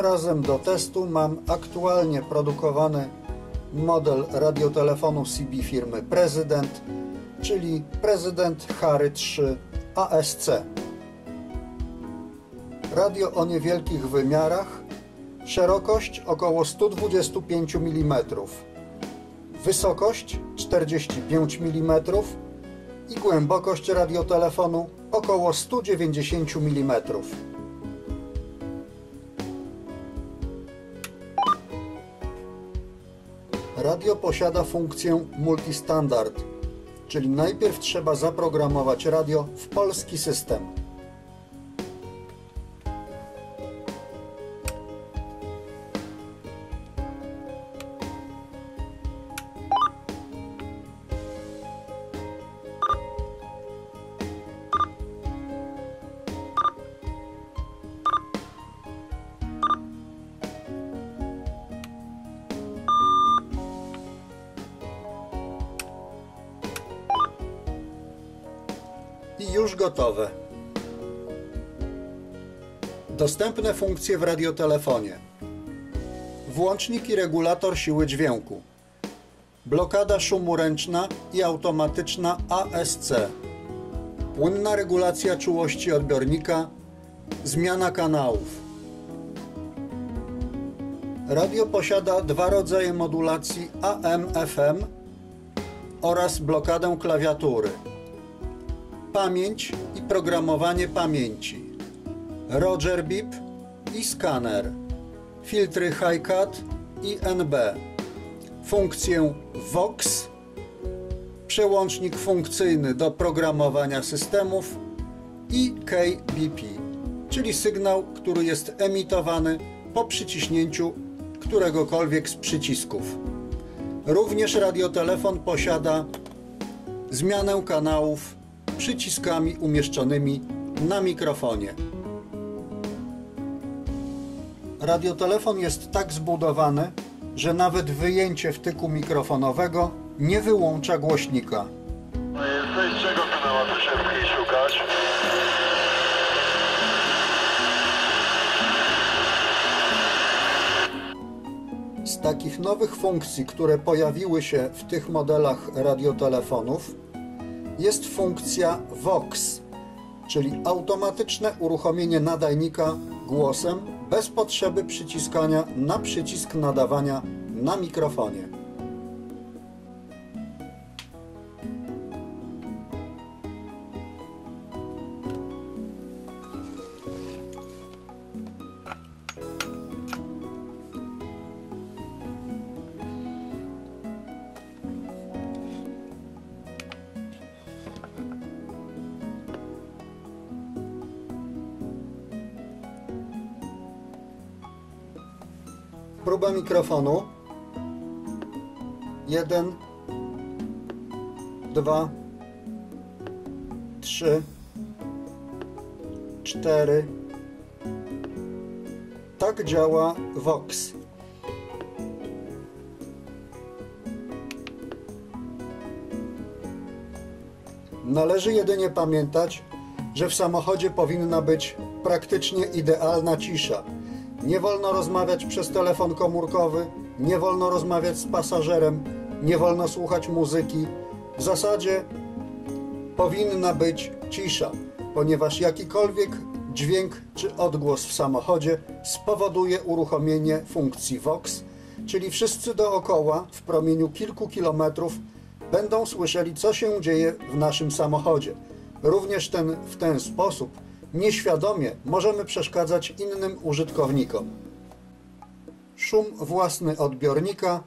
Tym razem do testu mam aktualnie produkowany model radiotelefonu CB firmy Prezydent, czyli Prezydent Harry 3 ASC. Radio o niewielkich wymiarach, szerokość około 125 mm, wysokość 45 mm i głębokość radiotelefonu około 190 mm. Radio posiada funkcję multistandard, czyli najpierw trzeba zaprogramować radio w polski system. Już gotowe. Dostępne funkcje w radiotelefonie. Włącznik i regulator siły dźwięku. Blokada szumu ręczna i automatyczna ASC. Płynna regulacja czułości odbiornika. Zmiana kanałów. Radio posiada dwa rodzaje modulacji AM-FM oraz blokadę klawiatury pamięć i programowanie pamięci, Roger Bip i skaner, filtry HiCat i NB, funkcję Vox, przełącznik funkcyjny do programowania systemów i KBP, czyli sygnał, który jest emitowany po przyciśnięciu któregokolwiek z przycisków. Również radiotelefon posiada zmianę kanałów przyciskami umieszczonymi na mikrofonie. Radiotelefon jest tak zbudowany, że nawet wyjęcie wtyku mikrofonowego nie wyłącza głośnika. Jesteś czego kanała troszeczkę szukać? Z takich nowych funkcji, które pojawiły się w tych modelach radiotelefonów, jest funkcja Vox, czyli automatyczne uruchomienie nadajnika głosem bez potrzeby przyciskania na przycisk nadawania na mikrofonie. Próba mikrofonu. Jeden, dwa, trzy, cztery. Tak działa Vox. Należy jedynie pamiętać, że w samochodzie powinna być praktycznie idealna cisza. Nie wolno rozmawiać przez telefon komórkowy, nie wolno rozmawiać z pasażerem, nie wolno słuchać muzyki. W zasadzie powinna być cisza, ponieważ jakikolwiek dźwięk czy odgłos w samochodzie spowoduje uruchomienie funkcji Vox, czyli wszyscy dookoła w promieniu kilku kilometrów będą słyszeli, co się dzieje w naszym samochodzie. Również ten, w ten sposób nieświadomie możemy przeszkadzać innym użytkownikom. Szum własny odbiornika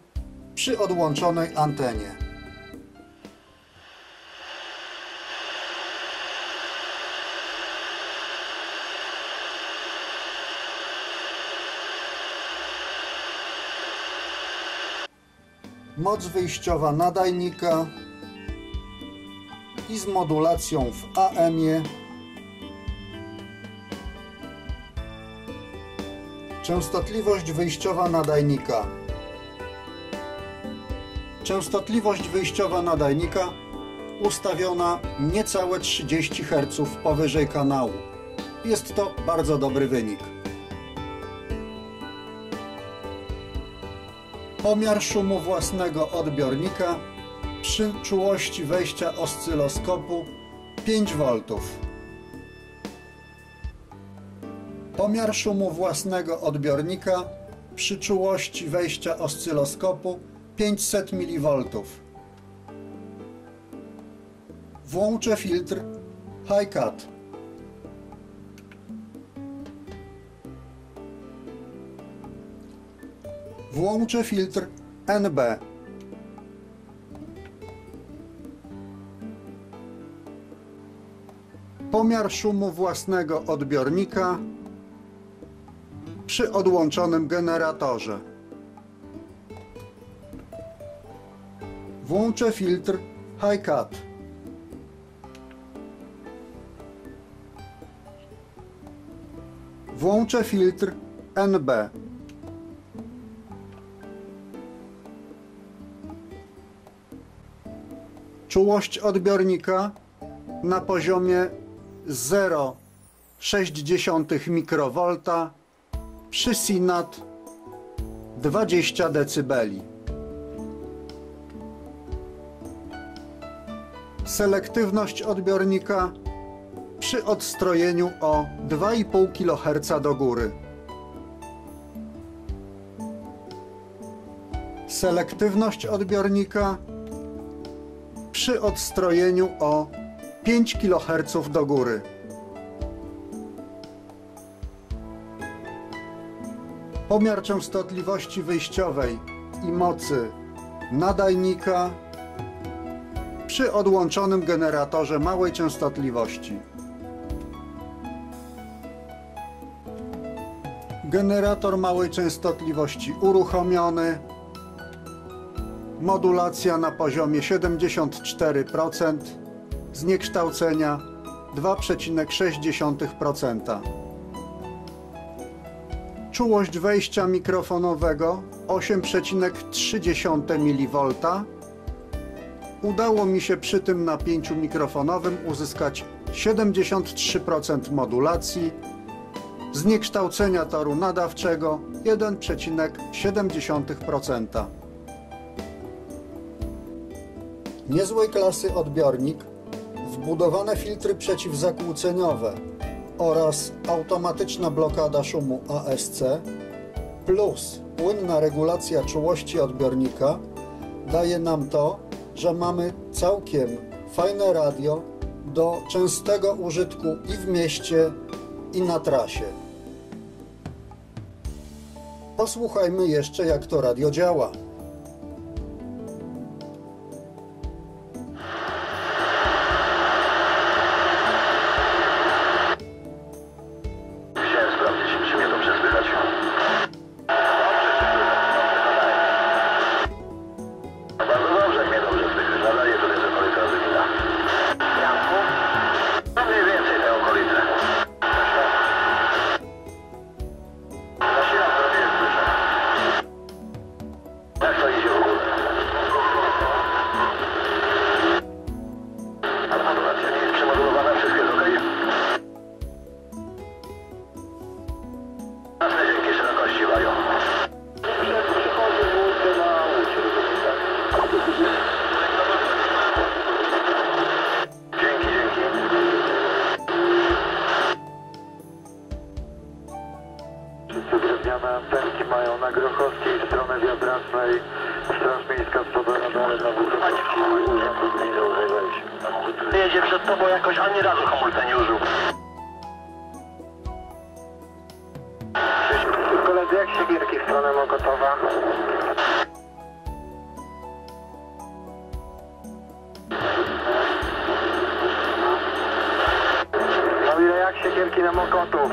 przy odłączonej antenie. Moc wyjściowa nadajnika i z modulacją w AM-ie Częstotliwość wyjściowa nadajnika Częstotliwość wyjściowa nadajnika ustawiona niecałe 30 Hz powyżej kanału. Jest to bardzo dobry wynik. Pomiar szumu własnego odbiornika przy czułości wejścia oscyloskopu 5 V. Pomiar szumu własnego odbiornika przy czułości wejścia oscyloskopu 500 mV. Włączę filtr High Cut. Włączę filtr NB. Pomiar szumu własnego odbiornika przy odłączonym generatorze. Włączę filtr High Cut. Włączę filtr NB. Czułość odbiornika na poziomie 0,6 mikrowolta przy SINAT 20 dB. Selektywność odbiornika przy odstrojeniu o 2,5 kHz do góry. Selektywność odbiornika przy odstrojeniu o 5 kHz do góry. Pomiar częstotliwości wyjściowej i mocy nadajnika przy odłączonym generatorze małej częstotliwości. Generator małej częstotliwości uruchomiony. Modulacja na poziomie 74%, zniekształcenia 2,6%. Czułość wejścia mikrofonowego 8,3 mV. Udało mi się przy tym napięciu mikrofonowym uzyskać 73% modulacji, zniekształcenia toru nadawczego 1,7%. Niezłej klasy odbiornik, wbudowane filtry przeciwzakłóceniowe oraz automatyczna blokada szumu ASC plus płynna regulacja czułości odbiornika daje nam to, że mamy całkiem fajne radio do częstego użytku i w mieście i na trasie. Posłuchajmy jeszcze jak to radio działa. Jedzie przed tobą jakoś ani razu hamulca nie użył. Koledzy, jak się gierki w stronę Mokotowa? No ile jak się gierki na Mokotów?